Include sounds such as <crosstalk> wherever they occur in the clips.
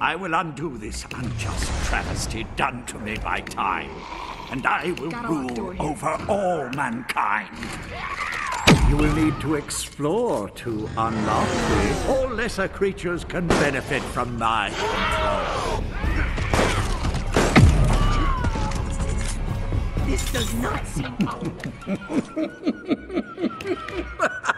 I will undo this unjust travesty done to me by time, and I will rule over all mankind. You will need to explore to unlock me. All lesser creatures can benefit from my control. This does not seem. <laughs> <laughs>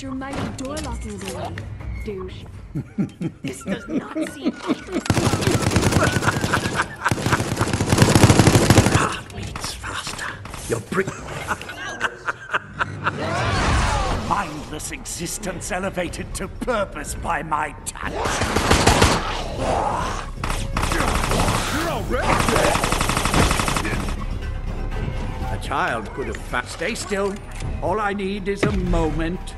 at your mighty door locking ability, douche. <laughs> This does not seem. Heart beats faster. Your brick. Mindless existence elevated to purpose by my touch. A child could have Stay still. All I need is a moment.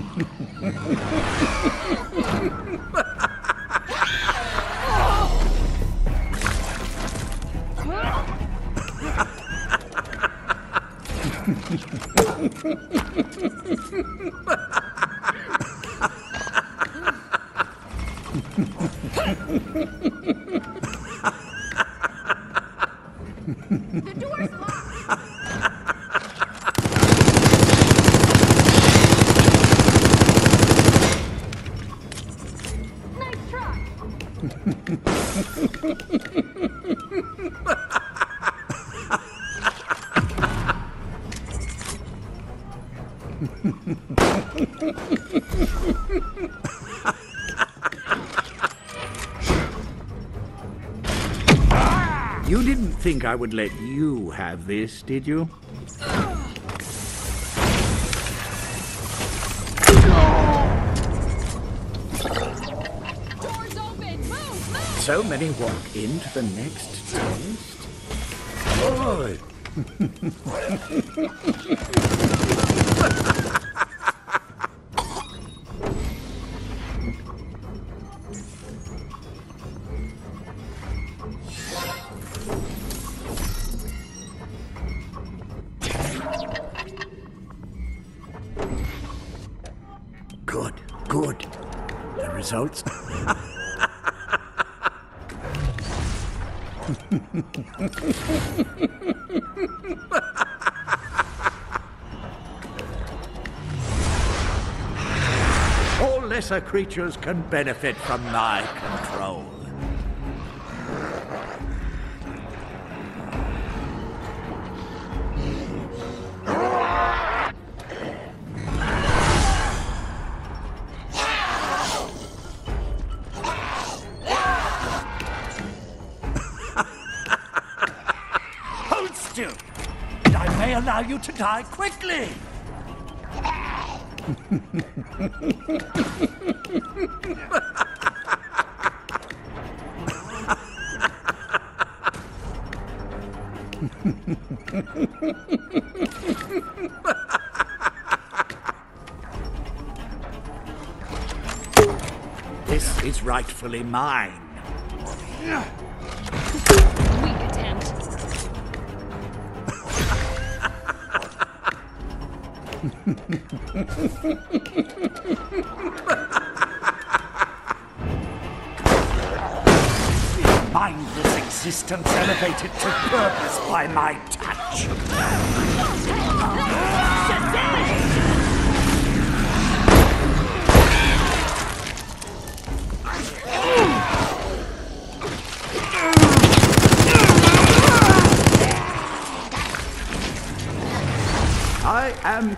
Try. You didn't think I would let you have this, did you? Doors open! Move! Move! So many walk into the next taste. Oh, <laughs> good, results. <laughs> All lesser creatures can benefit from my control. Die quickly. This is rightfully mine.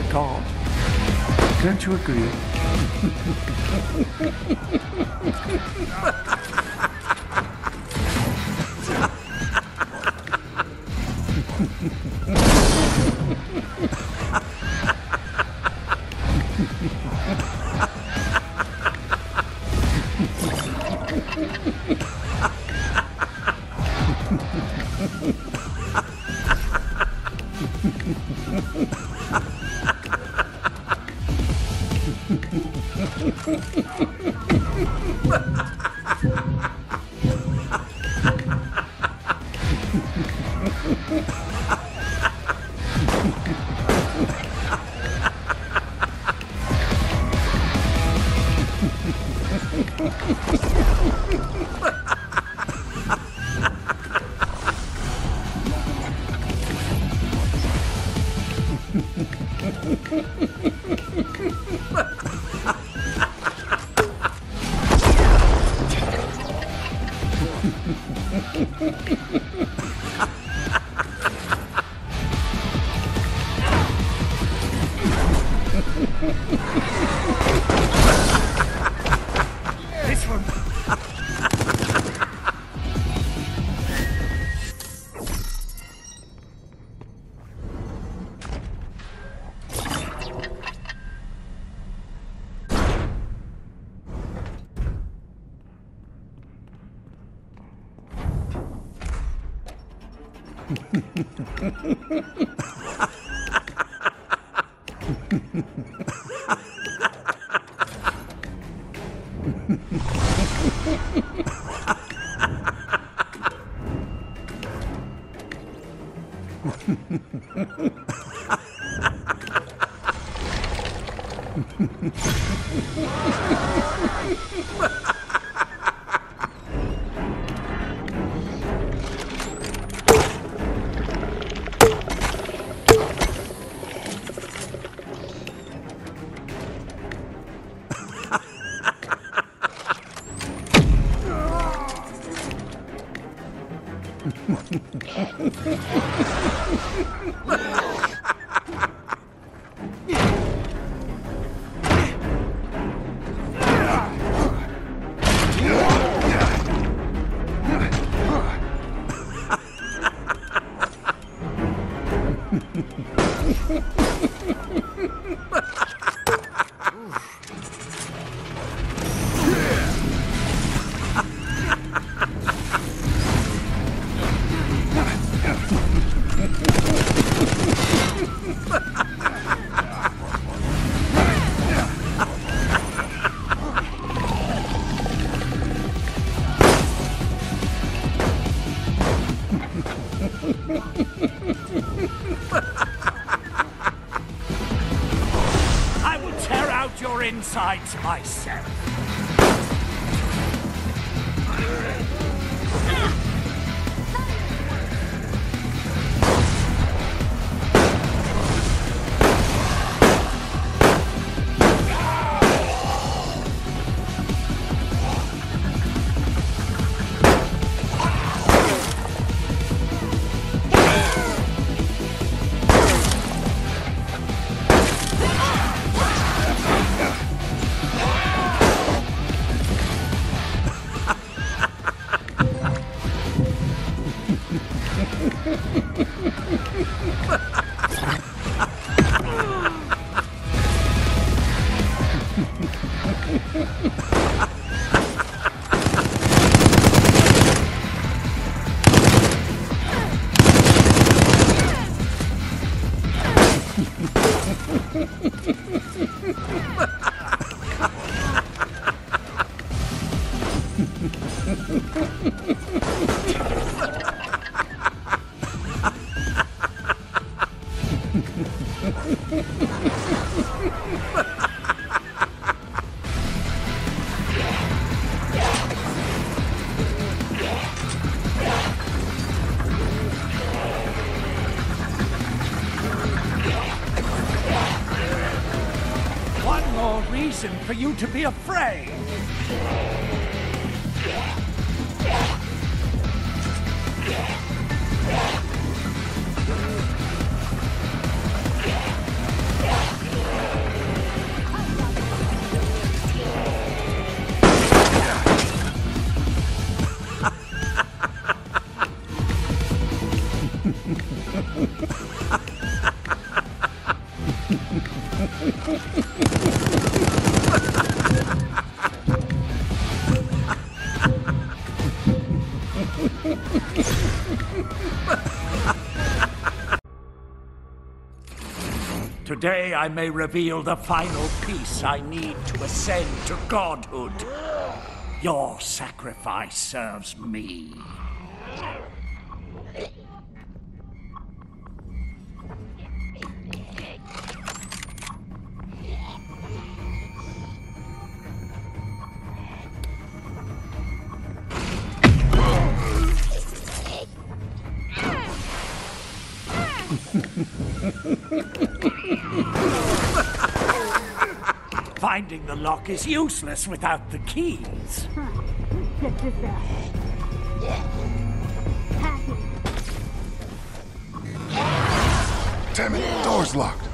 a god. Don't you agree? <laughs> Ha ha ha ha! ice. Ha ha ha. You to be afraid. I may reveal the final piece I need to ascend to godhood. Your sacrifice serves me. Finding the lock is useless without the keys. Check this out. Damn it, door's locked.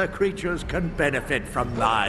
Lesser creatures can benefit from my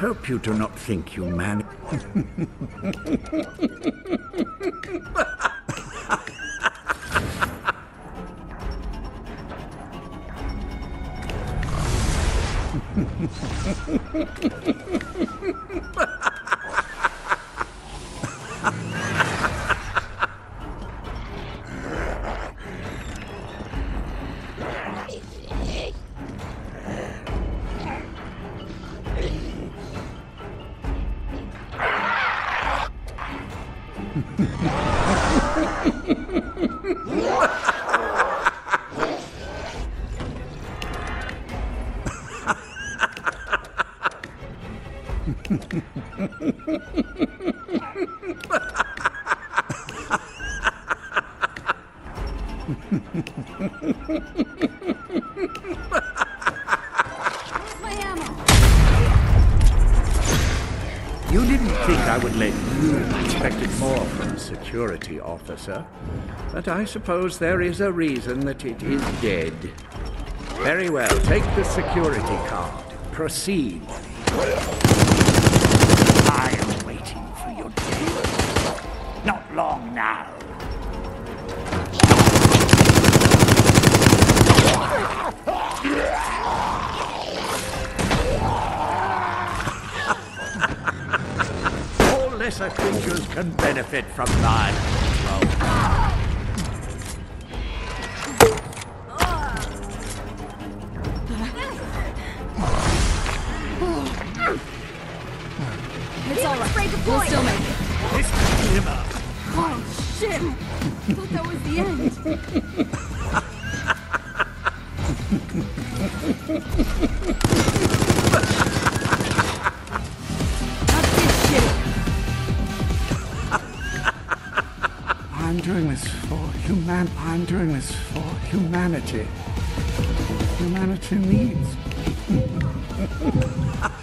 hope you do not think you man. <laughs> <laughs> officer. But I suppose there is a reason that it is dead. Very well, take the security card. Proceed. I am waiting for your day. Not long now. <laughs> All lesser creatures can benefit from thy Oh, shit. I thought that was the end. Not this shit. I'm doing this for human. I'm doing this for humanity. Humanity needs. <laughs>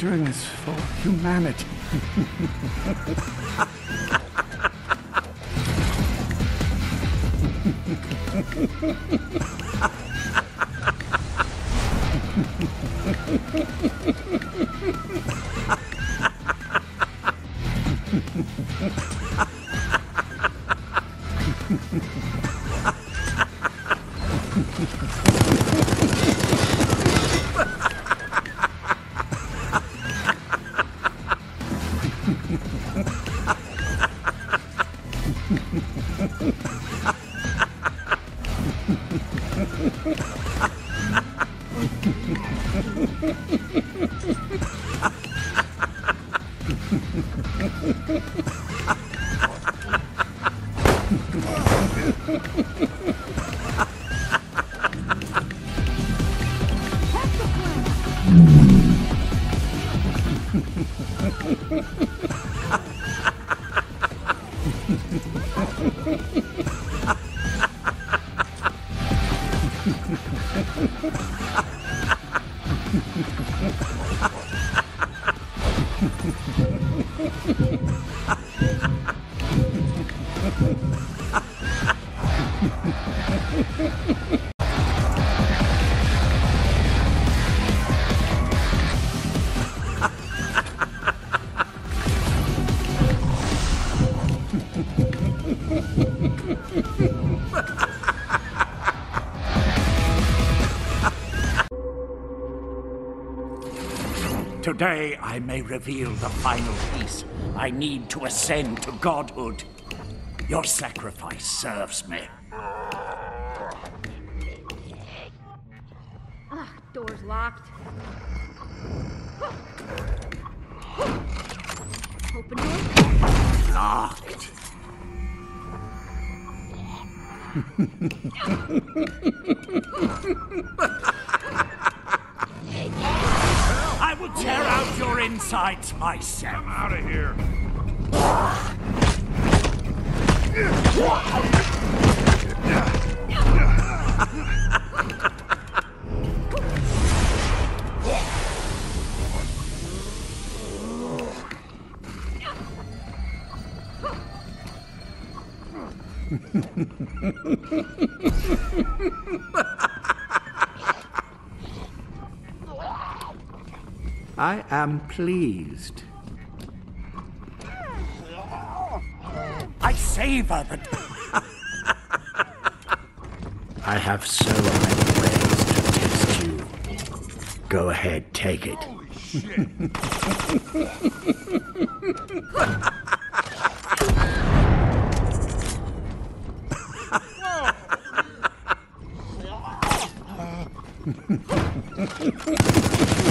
doing this for humanity. <laughs> Today I may reveal the final piece. I need to ascend to godhood. Your sacrifice serves me. Out your insides myself. Out of here. <laughs> I am pleased. I savor the. <laughs> I have so many ways to test you. Go ahead, take it. <laughs>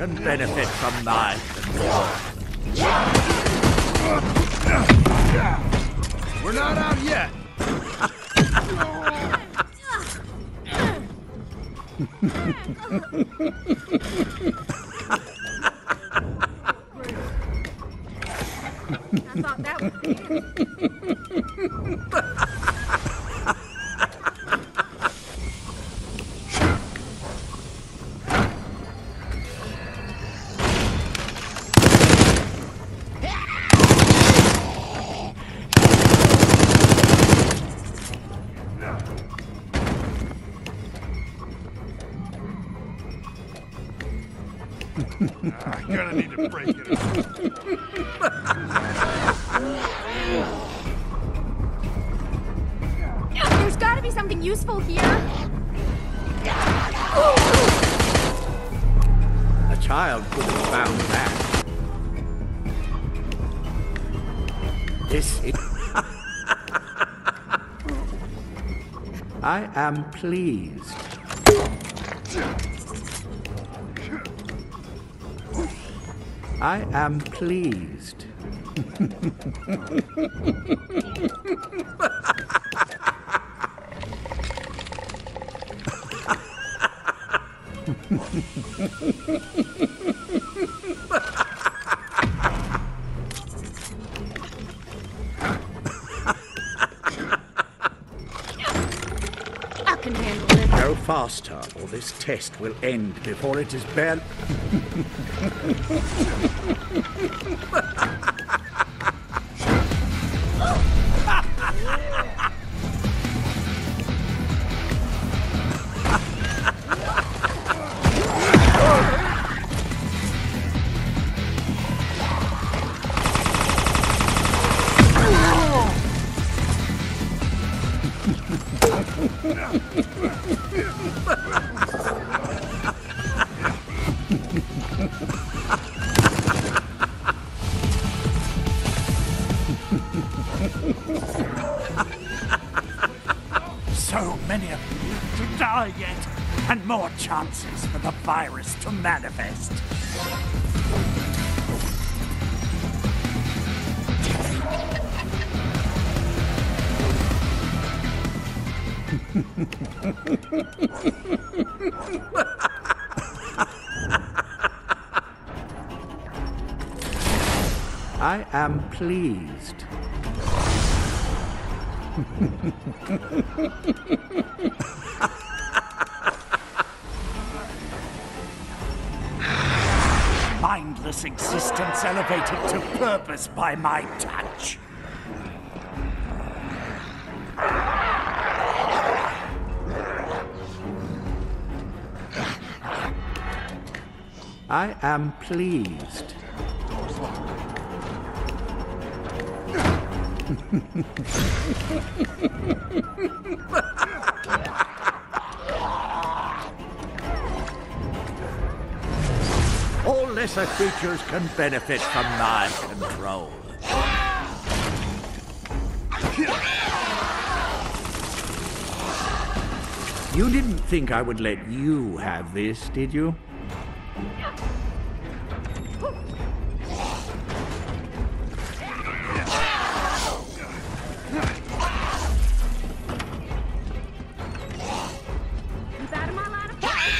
can benefit from my gonna need to break it up. There's gotta be something useful here. A child could have found that. This is. <laughs> I am pleased. I am pleased. I can handle it. Go faster, or this test will end before it is barely. <laughs> Ha ha ha! Chances for the virus to manifest. I am pleased. <laughs> purpose by my touch. I am pleased. <laughs> creatures can benefit from my control. You didn't think I would let you have this, did you? Keep out of my line of fire.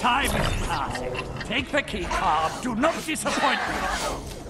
Time is passing. Take the key card. Do not disappoint me.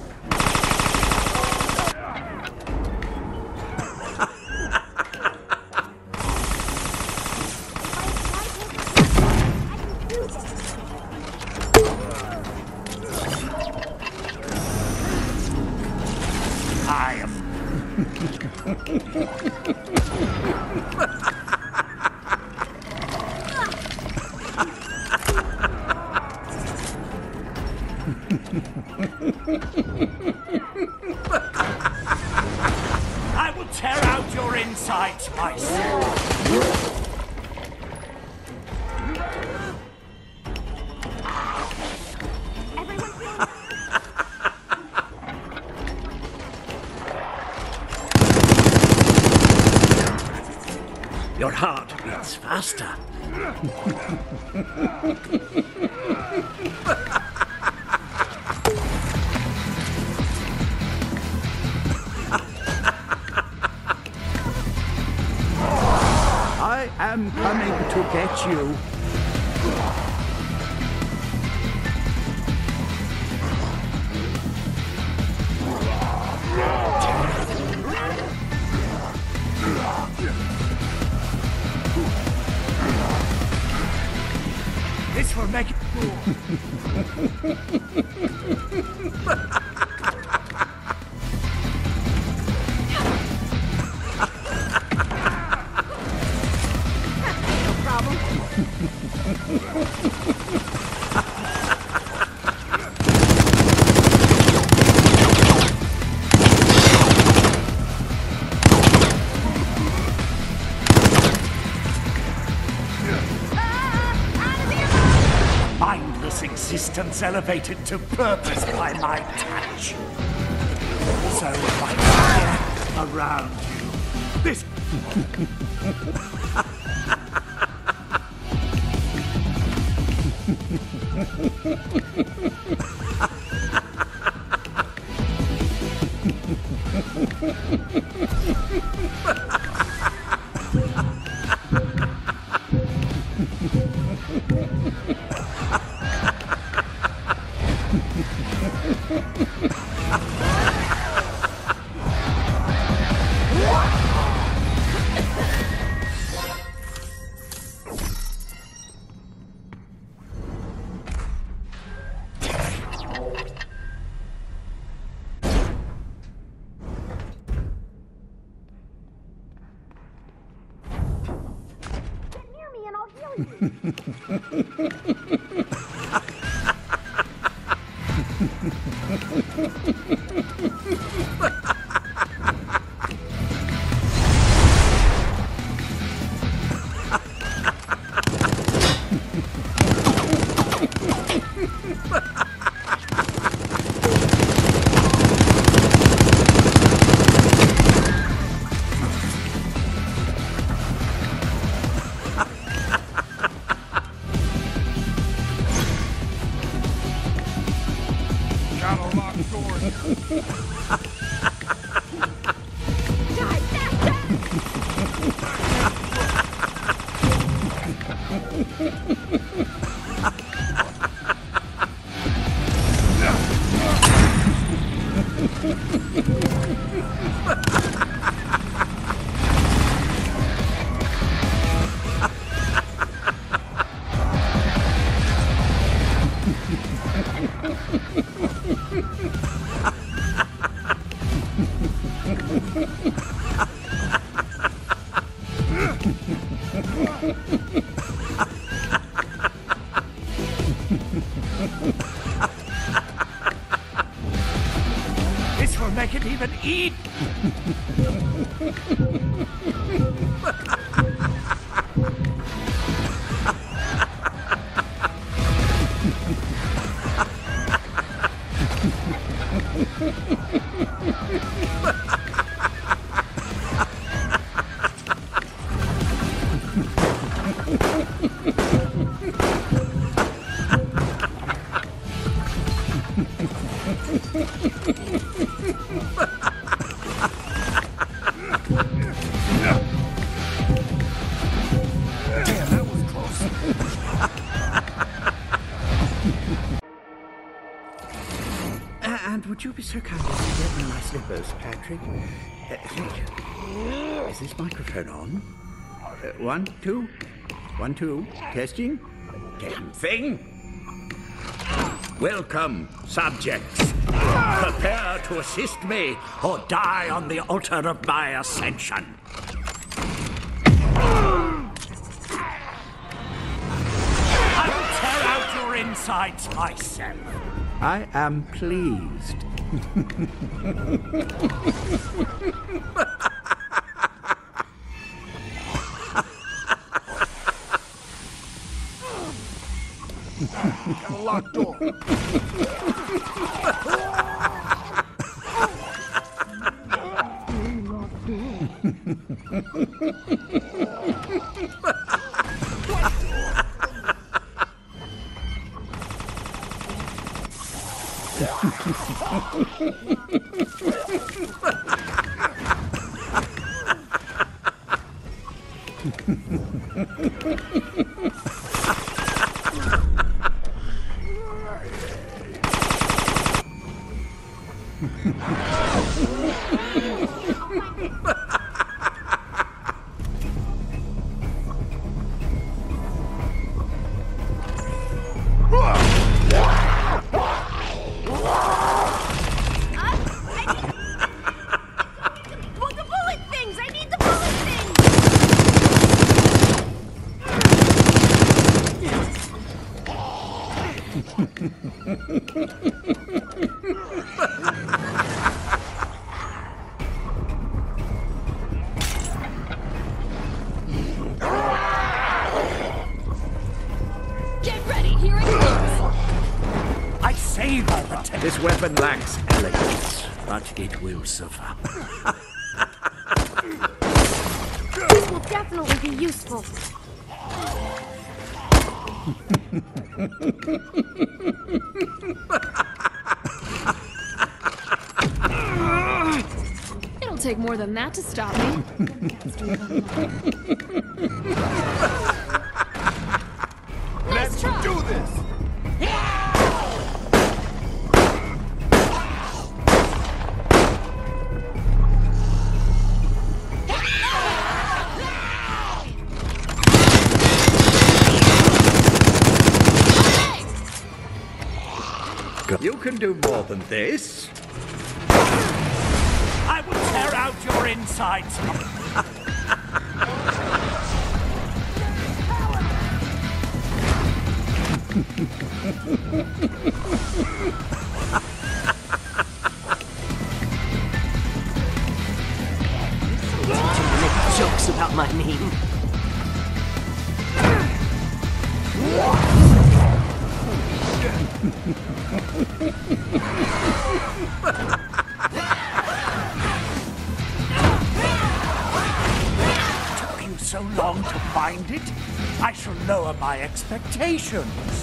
Existence elevated to purpose by my touch. So I get around you, this so kind as to get me my slippers, Patrick? Uh. Is this microphone on? Uh, one, two, one, two. Testing. Damn thing. Welcome, subjects. Prepare to assist me or die on the altar of my ascension. I will tear out your insides myself. I am pleased. Gotta lock door. <laughs> Well, <laughs> Get ready, here it comes! I savor the taste. This weapon lacks elegance, but it will survive. This will definitely be useful. <laughs> It'll take more than that to stop me. nice try! Do this. You can do more than this. Insides. Expectations.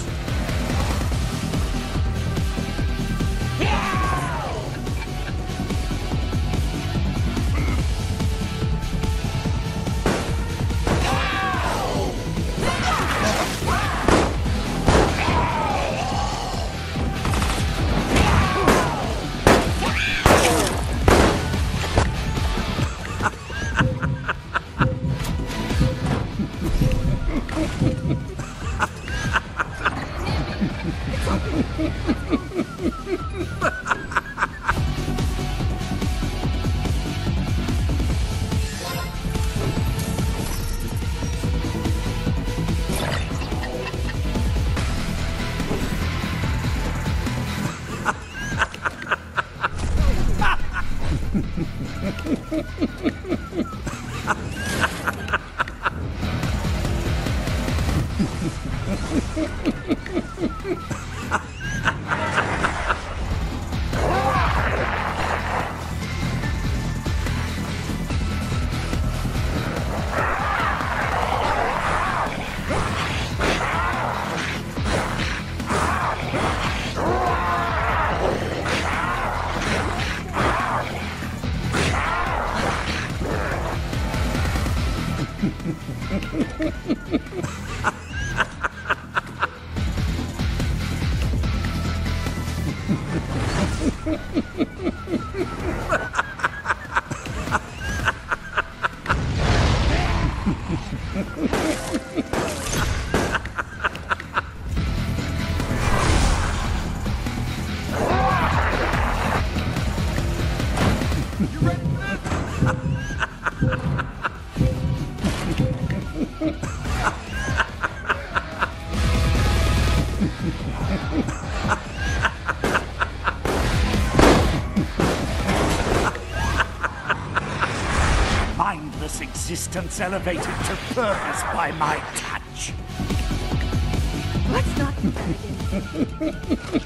Existence elevated to purpose by my touch. Let's not <laughs>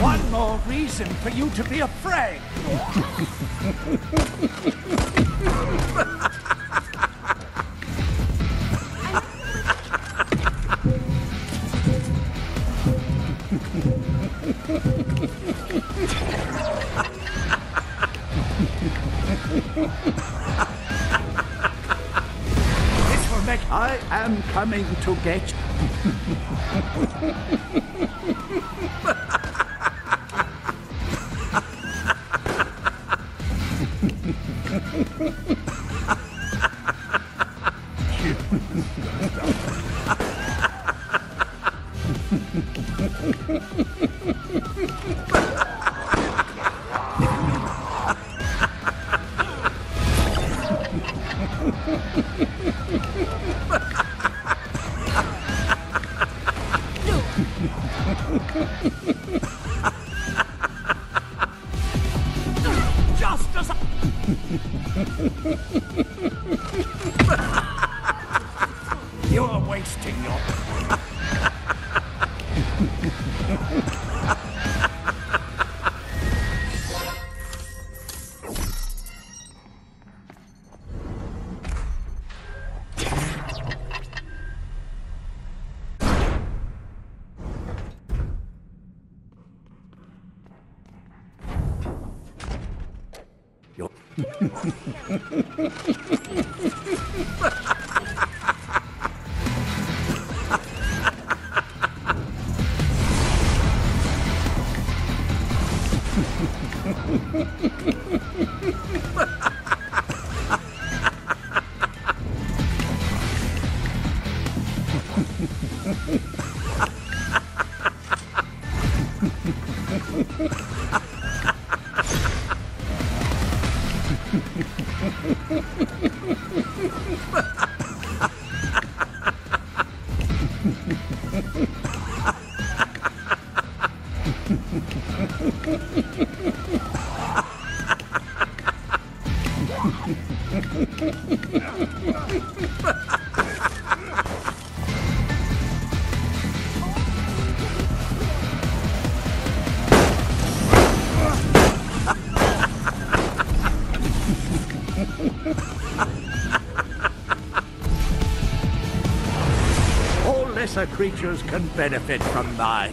One more reason for you to be afraid. <laughs> This will make I am coming to get just <laughs> ハハハハ! Lesser creatures can benefit from my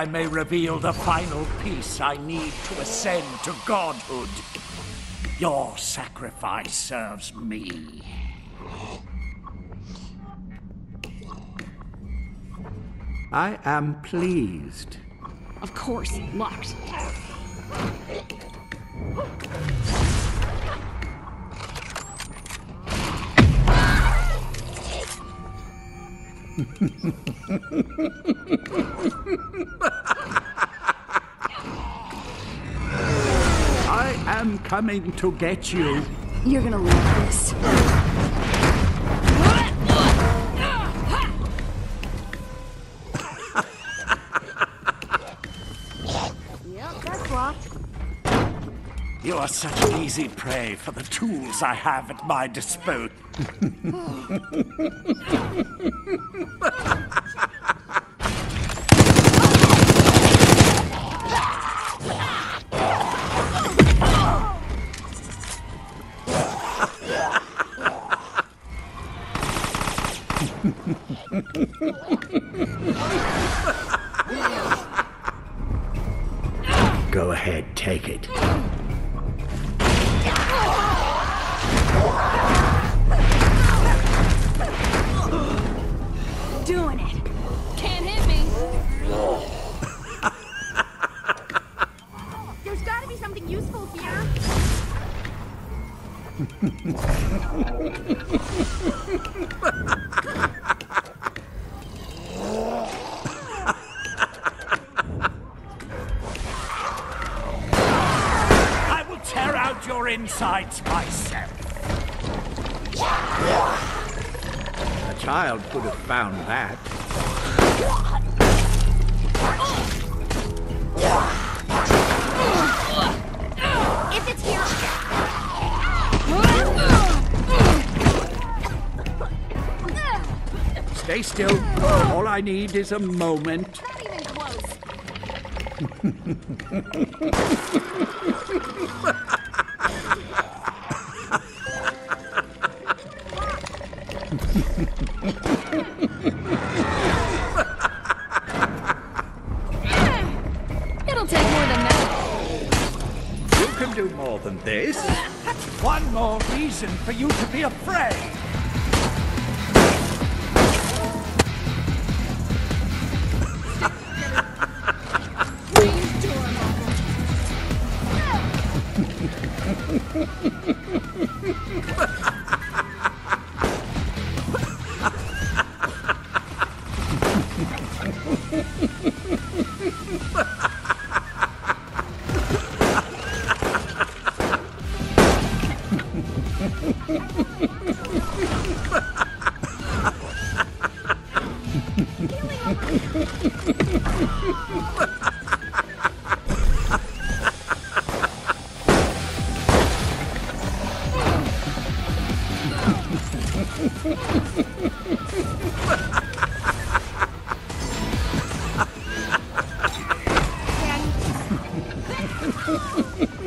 I may reveal the final piece I need to ascend to godhood. Your sacrifice serves me. I am pleased. Of course, locked. I am coming to get you. You're gonna love this. <laughs> Yep, that's locked. You are such an easy prey for the tools I have at my disposal. <laughs> out your insides myself. A child could have found that. If it's here, Stay still. All I need is a moment. not even close. <laughs> be afraid. Ha ha ha ha!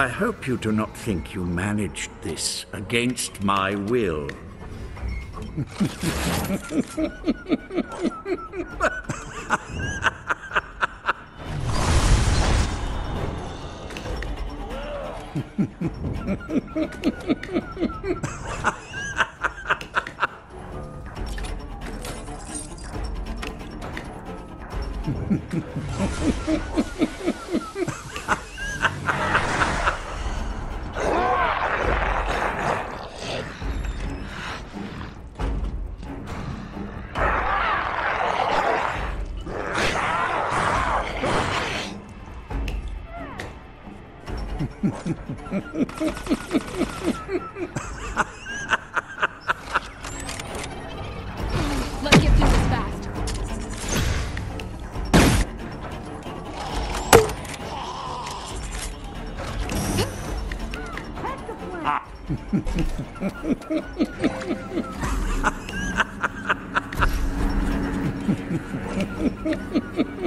I hope you do not think you managed this against my will. <laughs>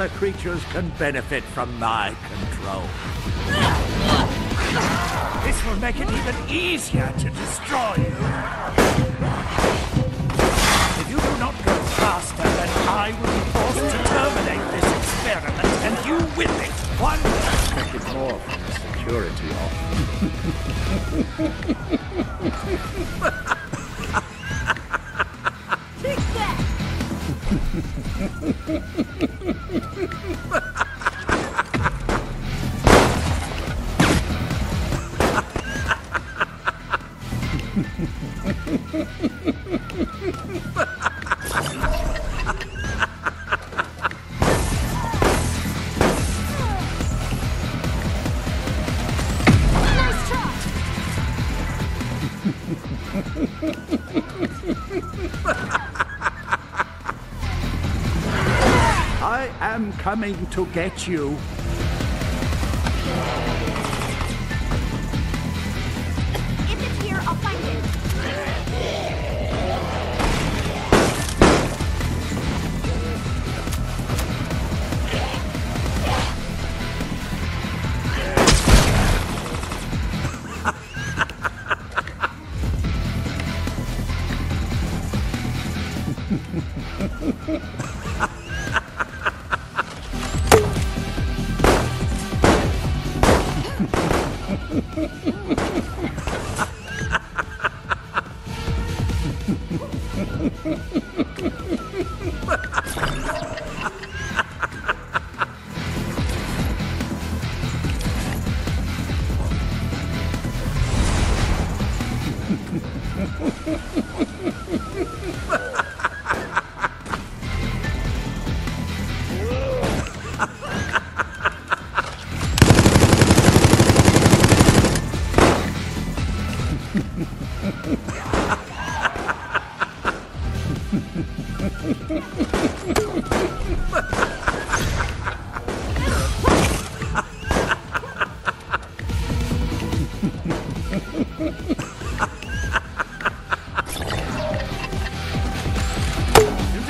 lesser creatures can benefit from my control. This will make it even easier to destroy you. If you do not go faster, then I will be forced to terminate this experiment, and you with it. One Expected more from the security officer. <laughs> coming to get you.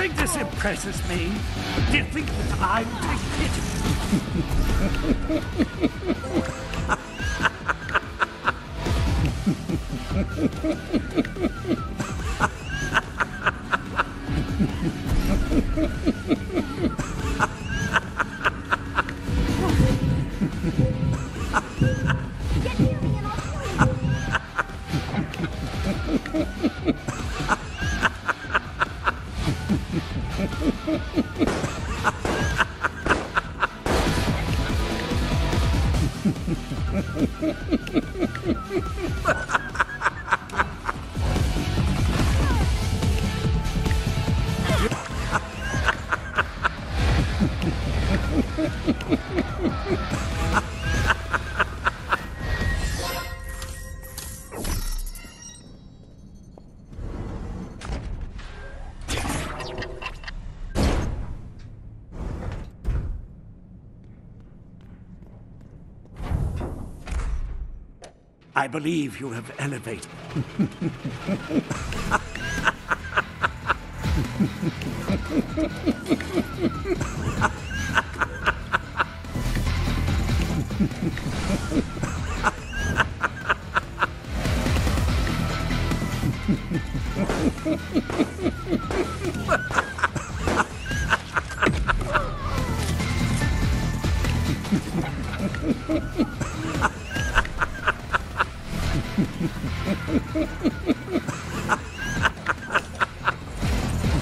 Think this impresses me? Do you think that I take pity? Believe you have elevated. <laughs>